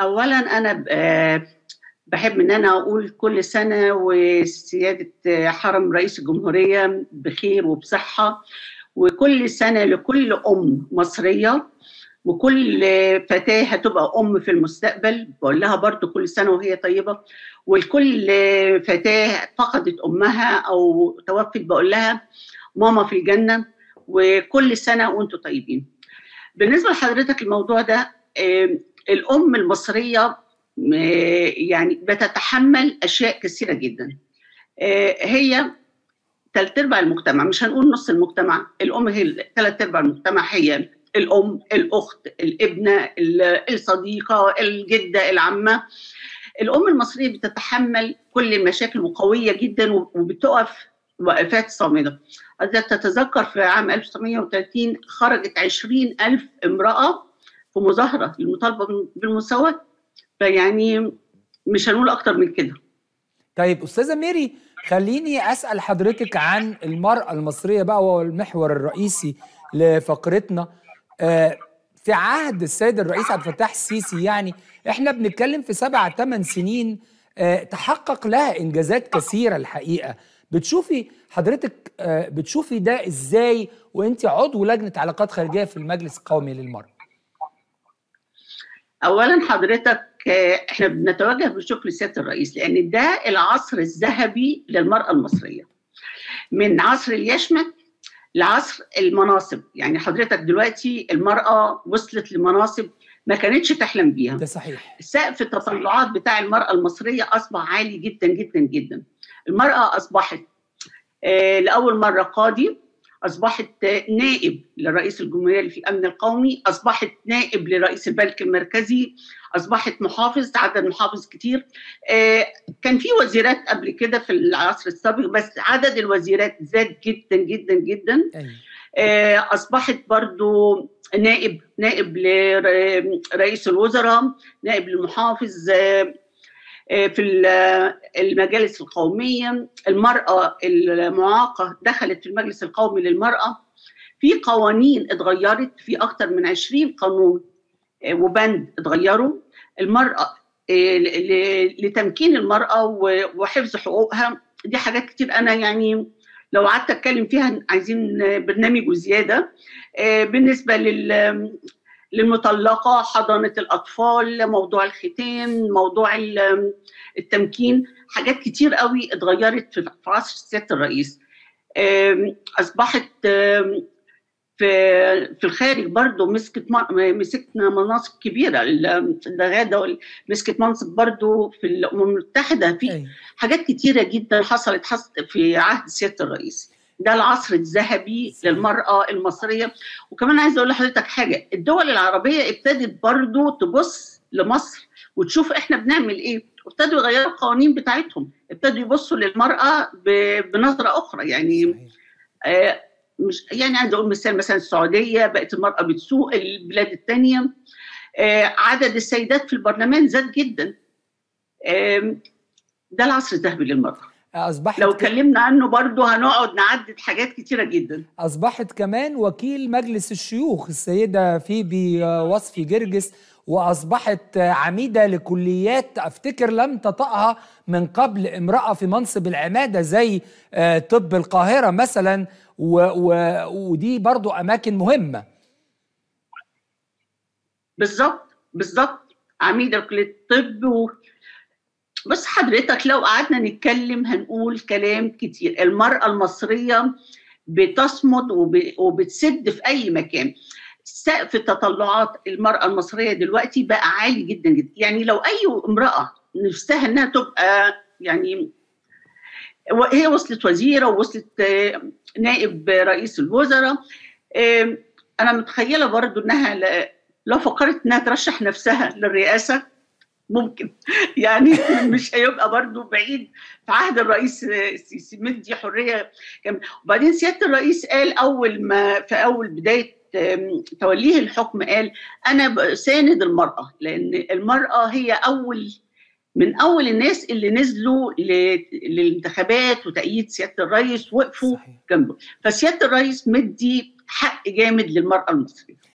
اولا أنا آه، بحب إن أنا أقول كل سنة وسيادة آه، حرم رئيس الجمهورية بخير وبصحة وكل سنة لكل أم مصرية وكل فتاة هتبقى أم في المستقبل بقول لها برضو كل سنة وهي طيبة ولكل فتاة فقدت أمها أو توفت بقول لها ماما في الجنة وكل سنة وأنتم طيبين. بالنسبة لحضرتك الموضوع ده الأم المصرية يعني بتتحمل أشياء كثيرة جدا. آه، هي ثلاث أرباع المجتمع مش هنقول نص المجتمع الأم هي ثلاث أرباع المجتمع هي الأم الأخت الابنة ال- الصديقة الجدة العمة. الأم المصرية بتتحمل كل المشاكل وقوية جدا وبتقف وقفات صامدة. حضرتك تتذكر في عام 1930 خرجت 20 ألف امرأة في مظاهرة للمطالبة بالمساواة فيعني مش هنقول أكتر من كده. طيب أستاذة ميري خليني أسأل حضرتك عن المرأة المصرية بقى وهو المحور الرئيسي لفقرتنا. آه، في عهد السيد الرئيس عبد الفتاح السيسي يعني إحنا بنتكلم في سبع ثمان سنين آه، تحقق لها إنجازات كثيرة الحقيقة. بتشوفي حضرتك آه، بتشوفي ده إزاي؟ وانت عضو لجنة علاقات خارجية في المجلس القومي للمرأة. أولا حضرتك آه، إحنا بنتوجه بشكر سيادة الرئيس لأن ده العصر الذهبي للمرأة المصرية. من عصر اليشمك لعصر المناصب. يعني حضرتك دلوقتي المرأة وصلت لمناصب ما كانتش تحلم بيها. ده صحيح. سقف التطلعات بتاع المرأة المصرية أصبح عالي جدا جدا جدا. المرأة أصبحت آه، لأول مرة قاضي أصبحت آه، نائب لرئيس الجمهورية في الأمن القومي أصبحت نائب لرئيس البنك المركزي أصبحت محافظ عدد محافظ كتير. آه، كان في وزيرات قبل كده في العصر السابق بس عدد الوزيرات زاد جدا جدا جدا. أيوه. آه، أصبحت برضو نائب نائب لرئيس الوزراء نائب للمحافظ آه، في ال- المجالس القومية. المرأة المعاقة دخلت في المجلس القومي للمرأة. في قوانين اتغيرت في أكثر من 20 قانون آه، وبند اتغيروا. آه، ل- لتمكين المرأة و- وحفظ حقوقها. دي حاجات كتير أنا يعني لو قعدت أتكلم فيها عايزين برنامج وزيادة. آه، بالنسبة لل للمطلقه حضانة الأطفال موضوع الختان موضوع ال- التمكين حاجات كتير قوي اتغيرت في عصر سياده الرئيس. آم، في في الخارج برضه مسكت مسكنا مناصب كبيرة. ال- الغاده مسكت منصب برضه في الأمم المتحدة. في أيوه. حاجات كتيرة جدا حصلت حصلت في عهد سيادة الرئيس ده العصر الذهبي. للمرأة المصرية. وكمان عايزة أقول لحضرتك حاجة الدول العربية ابتدت برضو تبص لمصر وتشوف إحنا بنعمل إيه. وابتدوا يغيروا القوانين بتاعتهم ابتدوا يبصوا للمرأة بنظرة أخرى. يعني. آه، مش يعني عايزه أقول مثال مثلا السعودية بقت المرأة بتسوق البلاد الثانية عدد السيدات في البرلمان زاد جدا. ده العصر الذهبي للمرأة. أصبحت لو اتكلمنا عنه برضه هنقعد نعدد حاجات كتيرة جدا. أصبحت كمان وكيل مجلس الشيوخ السيدة فيبي وصفي جرجس وأصبحت عميدة لكليات أفتكر لم تطأها من قبل امرأة في منصب العمادة زي آه، طب القاهرة مثلا و و ودي برضو أماكن مهمة. بالظبط بالظبط. عميدة كليه الطب و... بس حضرتك لو قعدنا نتكلم هنقول كلام كتير. المرأة المصرية بتصمد وب... وبتسد في أي مكان. سقف تطلعات المرأة المصرية دلوقتي بقى عالي جدا جدا. يعني لو أي امرأة نفسها إنها تبقى يعني هي وصلت وزيرة ووصلت آه، نائب رئيس الوزراء آه، أنا متخيلة برضو إنها لو فكرت إنها ترشح نفسها للرئاسة. ممكن. يعني مش هيبقى برضو بعيد. في عهد الرئيس السيسي مدي حرية كم وبعدين سيادة الرئيس قال أول ما في أول بداية توليه الحكم قال أنا ساند المرأة لأن المرأة هي اول من أول الناس اللي نزلوا للانتخابات وتأييد سيادة الرئيس وقفوا صحيح. جنبه. فسيادة الرئيس مدي حق جامد للمرأة المصرية.